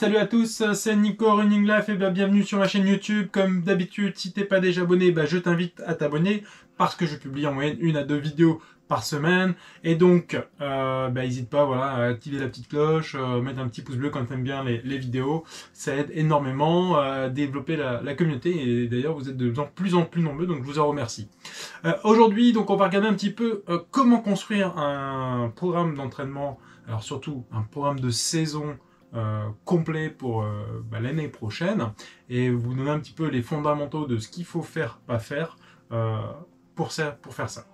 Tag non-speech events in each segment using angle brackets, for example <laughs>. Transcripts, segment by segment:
Salut à tous, c'est Nico Running Life et bienvenue sur ma chaîne YouTube. Comme d'habitude, si t'es pas déjà abonné, bah, je t'invite à t'abonner parce que je publie en moyenne une à deux vidéos par semaine. Et donc, euh, bah, n'hésite pas voilà, à activer la petite cloche, euh, mettre un petit pouce bleu quand tu aimes bien les, vidéos. Ça aide énormément à développer la, communauté. Et d'ailleurs, vous êtes de plus en plus nombreux, donc je vous en remercie. Euh, aujourd'hui, donc on va regarder un petit peu euh, comment construire un programme d'entraînement, alors surtout un programme de saison euh, complet pour bah, l'année prochaine et vous donner un petit peu les fondamentaux de ce qu'il faut faire, pas faire pour, ça, pour faire ça.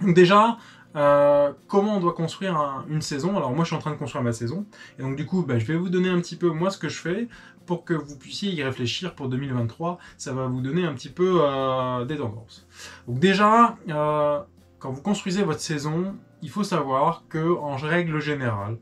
Donc déjà, euh, comment on doit construire une saison? Alors moi je suis en train de construire ma saison et donc du coup bah, je vais vous donner un petit peu moi ce que je fais pour que vous puissiez y réfléchir pour 2023. Ça va vous donner un petit peu euh, des tendances. Donc déjà, euh, quand vous construisez votre saison, il faut savoir que en règle générale,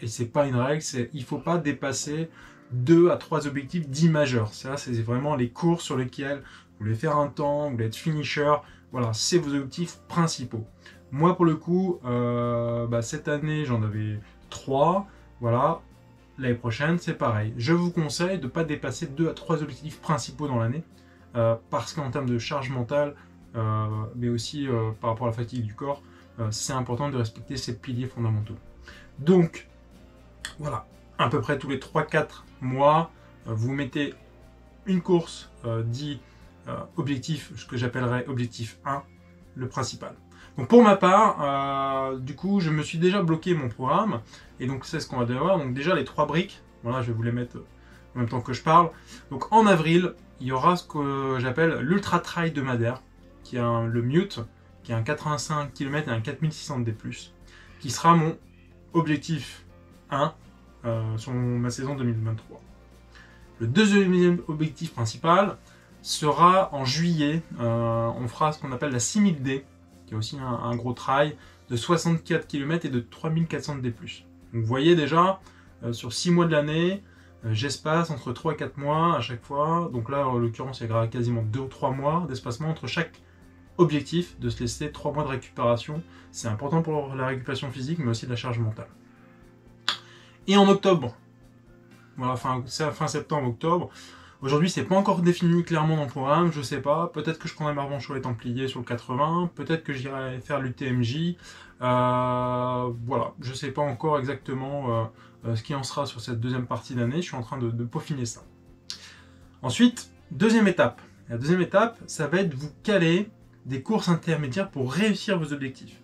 et c'est pas une règle, c'est il faut pas dépasser deux à trois objectifs dits majeurs. Ça c'est vraiment les cours sur lesquels vous voulez faire un temps, vous voulez être finisher, voilà, c'est vos objectifs principaux. Moi, pour le coup, euh, bah, cette année, j'en avais 3. Voilà, l'année prochaine, c'est pareil. Je vous conseille de ne pas dépasser 2 à 3 objectifs principaux dans l'année. Euh, parce qu'en termes de charge mentale, euh, mais aussi par rapport à la fatigue du corps, c'est important de respecter ces piliers fondamentaux. Donc, voilà, à peu près tous les 3-4 mois, vous mettez une course dit euh, objectif, ce que j'appellerais objectif 1, le principal. Donc pour ma part, euh, du coup, je me suis déjà bloqué mon programme, et donc c'est ce qu'on va devoir voir. Donc déjà les trois briques, voilà, je vais vous les mettre en même temps que je parle. Donc en avril, il y aura ce que j'appelle l'Ultra Trail de Madère, qui est le Mute, qui est un 85 km et un 4600 D+, qui sera mon objectif 1 euh, sur ma saison 2023. Le deuxième objectif principal, sera en juillet. Euh, on fera ce qu'on appelle la 6000D, qui est aussi un, gros trail de 64 km et de 3400 D+. Donc vous voyez déjà, euh, sur 6 mois de l'année, j'espace entre 3 et 4 mois à chaque fois. Donc là, en l'occurrence, il y a quasiment 2 ou 3 mois d'espacement entre chaque objectif, de se laisser 3 mois de récupération. C'est important pour la récupération physique, mais aussi la charge mentale. Et en octobre, voilà, fin, fin septembre, octobre, Aujourd'hui, c'est pas encore défini clairement dans le programme, je sais pas. Peut-être que je prendrai ma revanche sur les Templiers sur le 80, peut-être que j'irai faire l'UTMJ. Euh, voilà, je sais pas encore exactement euh, euh, ce qui en sera sur cette deuxième partie d'année. Je suis en train de, peaufiner ça. Ensuite, deuxième étape. La deuxième étape, ça va être vous caler des courses intermédiaires pour réussir vos objectifs.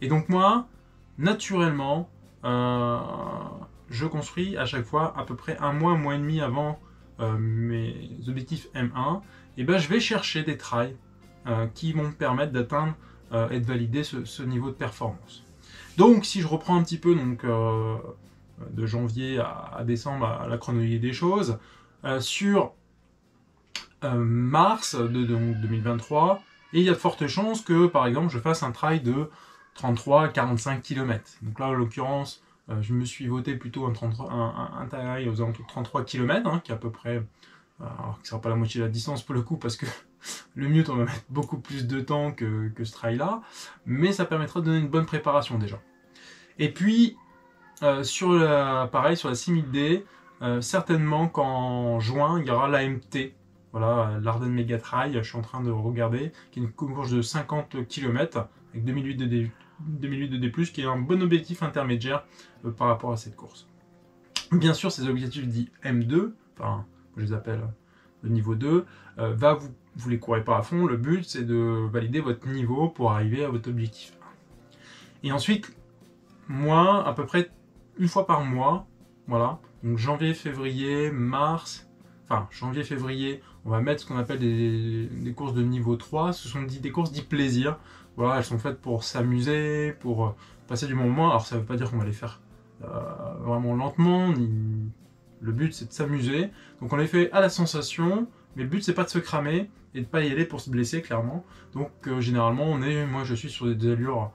Et donc moi, naturellement, je construis à chaque fois à peu près un mois, un mois et demi avant euh, mes objectifs M1, et ben, je vais chercher des trails euh, qui vont me permettre d'atteindre euh, et de valider ce, niveau de performance. Donc si je reprends un petit peu donc, de janvier à, décembre à, la chronologie des choses, sur mars de, 2023, et il y a de fortes chances que par exemple je fasse un trail de 33 à 45 km. Donc là en l'occurrence euh, je me suis voté plutôt un, 33, un, un, aux alentours de 33 km, hein, qui est à peu près, euh, alors que sera pas la moitié de la distance pour le coup, parce que <laughs> le mute, on va mettre beaucoup plus de temps que, ce trail-là, mais ça permettra de donner une bonne préparation déjà. Et puis, euh, sur la, pareil, sur la 6000D, certainement qu'en juin, il y aura l'AMT, voilà, l'Arden Mega Trail, je suis en train de regarder, qui est une course de 50 km, avec 2008 de 2008 de D+, qui est un bon objectif intermédiaire euh, par rapport à cette course. Bien sûr, ces objectifs dits M2, enfin, je les appelle euh, le niveau 2, euh, vous, vous les courez pas à fond, le but c'est de valider votre niveau pour arriver à votre objectif. Et ensuite, moi, à peu près une fois par mois, voilà, donc janvier, février, mars, enfin janvier, février, on va mettre ce qu'on appelle des, courses de niveau 3, ce sont des courses dits plaisir, voilà, elles sont faites pour s'amuser, pour euh, passer du bon moment. Alors ça ne veut pas dire qu'on va les faire euh, vraiment lentement, le but c'est de s'amuser. Donc on les fait à la sensation, mais le but c'est pas de se cramer et de pas y aller pour se blesser clairement. Donc euh, généralement on est, moi je suis sur des allures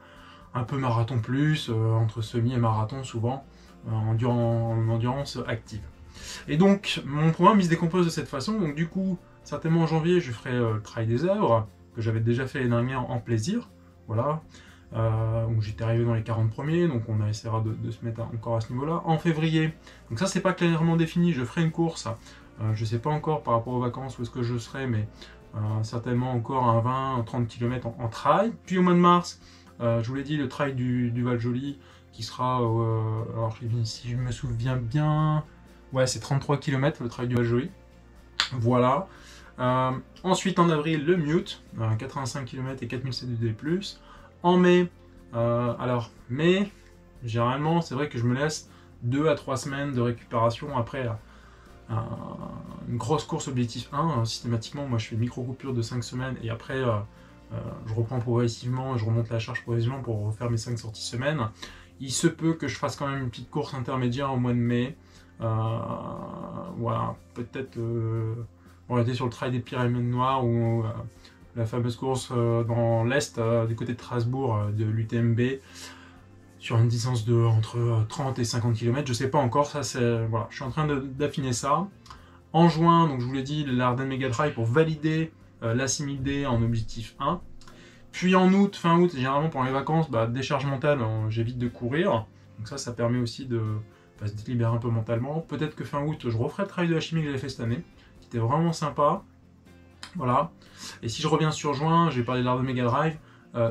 un peu marathon plus, entre semi et marathon souvent, en, en endurance active. Et donc mon programme il se décompose de cette façon, donc du coup certainement en janvier je ferai le trail des œuvres, que j'avais déjà fait l'année dernière en plaisir. Voilà. où j'étais arrivé dans les 40 premiers, donc on essaiera de, se mettre encore à ce niveau-là. En février, donc ça c'est pas clairement défini, je ferai une course, je sais pas encore par rapport aux vacances où est-ce que je serai, mais certainement encore un 20, 30 km en, trail. Puis au mois de mars, je vous l'ai dit, le trail du, du Val-Joli, qui sera, alors si je me souviens bien, ouais c'est 33 km le trail du Val-Joli. Voilà. Euh, ensuite, en avril, le Mute, 85 km et 4000 CDD+. En mai, euh, alors, mai, généralement, c'est vrai que je me laisse 2 à 3 semaines de récupération après euh, une grosse course objectif 1. systématiquement, moi, je fais une micro-coupure de 5 semaines et après, je reprends progressivement, je remonte la charge progressivement pour refaire mes 5 sorties semaines. Il se peut que je fasse quand même une petite course intermédiaire au mois de mai. Voilà, peut-être on était sur le trail des Pyrénées Noires ou euh, la fameuse course euh, dans l'Est, euh, du côté de Strasbourg, de l'UTMB, sur une distance de entre 30 et 50 km. Je sais pas encore, ça c'est. Voilà, je suis en train d'affiner ça. En juin, donc je vous l'ai dit, l'Ardennes Mega Trail pour valider la 6000D en objectif 1. Puis en août, fin août, généralement pour les vacances, bah, décharge mentale, j'évite de courir. Donc ça, ça permet aussi de se libérer un peu mentalement. Peut-être que fin août, je referai le travail de la chimie que j'avais fait cette année. C'était vraiment sympa. Voilà. Et si je reviens sur juin, j'ai parlé de l'art de Mega Drive.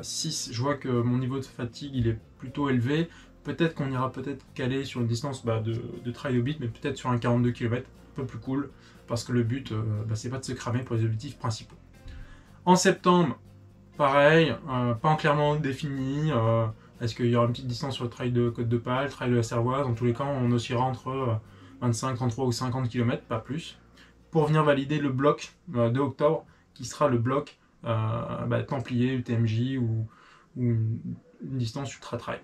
6, euh, je vois que mon niveau de fatigue il est plutôt élevé. Peut-être qu'on ira peut-être caler sur une distance bah, de, de trail au beat, mais peut-être sur un 42 km, un peu plus cool, parce que le but, euh, bah, c'est pas de se cramer pour les objectifs principaux. En septembre, pareil, euh, pas clairement défini. Est-ce qu'il y aura une petite distance sur le trail de Côte de Pâle, trail de la Servoise? En tous les cas, on oscillera entre 25, 33 ou 50 km, pas plus pour venir valider le bloc euh, de octobre, qui sera le bloc euh, bah, Templier, UTMJ ou, une, distance ultra trail.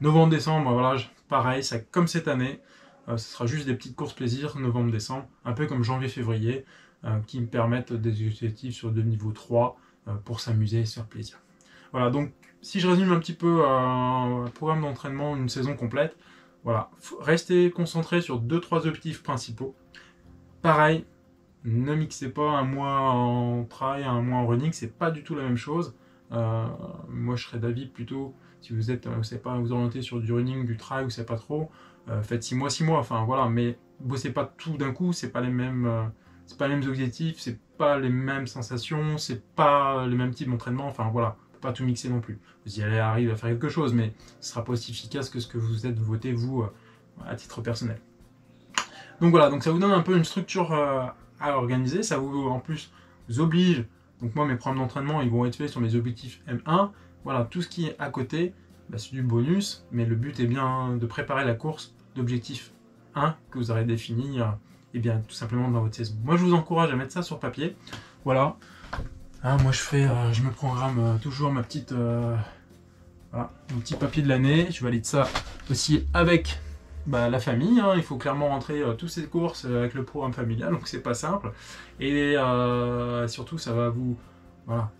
Novembre-décembre, voilà, pareil, comme cette année, euh, ce sera juste des petites courses plaisir, novembre-décembre, un peu comme janvier-février, qui me permettent des objectifs sur de niveau 3 pour s'amuser et se faire plaisir. Voilà, donc si je résume un petit peu un programme d'entraînement, une saison complète, voilà, restez concentré sur 2-3 objectifs principaux. Pareil, ne mixez pas un mois en trail, un mois en running, c'est pas du tout la même chose. Euh, moi, je serais d'avis plutôt, si vous êtes, vous savez pas, vous orientez sur du running, du trail, vous savez pas trop, euh, faites 6 mois, 6 mois, enfin voilà, mais bossez pas tout d'un coup, c'est pas les mêmes, euh, c'est pas les mêmes objectifs, c'est pas les mêmes sensations, c'est pas le même type d'entraînement, enfin voilà, pas tout mixer non plus. Vous y allez arriver à faire quelque chose, mais ce sera pas aussi efficace que ce que vous êtes voté vous à titre personnel. Donc voilà, donc ça vous donne un peu une structure à organiser. Ça vous, en plus, vous oblige. Donc moi, mes programmes d'entraînement, ils vont être faits sur mes objectifs M1. Voilà, tout ce qui est à côté, bah, c'est du bonus. Mais le but est bien de préparer la course d'objectif 1 que vous aurez défini, et euh, eh bien tout simplement dans votre saison. Moi, je vous encourage à mettre ça sur papier. Voilà. Hein, moi, je fais, euh, je me programme euh, toujours ma petite, voilà, mon petit papier de l'année. Je valide ça aussi avec bah, la famille. Hein. il faut clairement rentrer euh, toutes ces courses euh, avec le programme familial, donc c'est pas simple. Et euh, surtout, ça va vous. Voilà.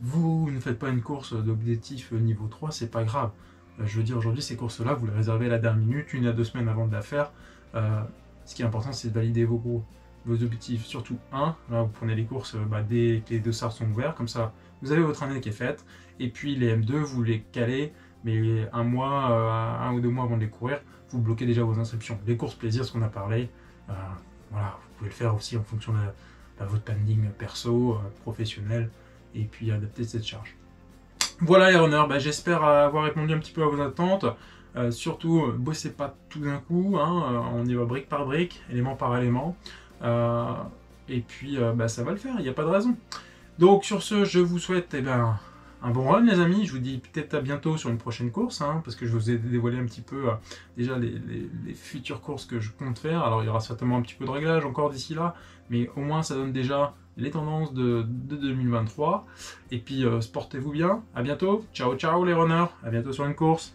vous ne faites pas une course d'objectif niveau 3, c'est pas grave. je veux dire, aujourd'hui, ces courses-là, vous les réservez à la dernière minute, une à deux semaines avant de la faire. ce qui est important, c'est de valider vos, vos objectifs, surtout un. Là, vous prenez les courses bah, dès que les deux SAR sont ouverts, comme ça, vous avez votre année qui est faite. Et puis les M2, vous les calez, mais un mois, un ou deux mois avant de les courir, vous bloquez déjà vos inscriptions. Les courses plaisir, ce qu'on a parlé, euh, voilà, vous pouvez le faire aussi en fonction de, votre planning perso, euh, professionnel, et puis adapter cette charge. Voilà les runners, bah, j'espère avoir répondu un petit peu à vos attentes. Euh, surtout, bossez pas tout d'un coup, hein, on y va brique par brique, élément par élément. Et puis, bah, ça va le faire, il n'y a pas de raison. Donc sur ce, je vous souhaite eh ben, un bon run les amis, je vous dis peut-être à bientôt sur une prochaine course, hein, parce que je vous ai dévoilé un petit peu euh, déjà les, futures courses que je compte faire, alors il y aura certainement un petit peu de réglage encore d'ici là, mais au moins ça donne déjà les tendances de, 2023, et puis euh, sportez-vous bien, à bientôt, ciao ciao les runners, à bientôt sur une course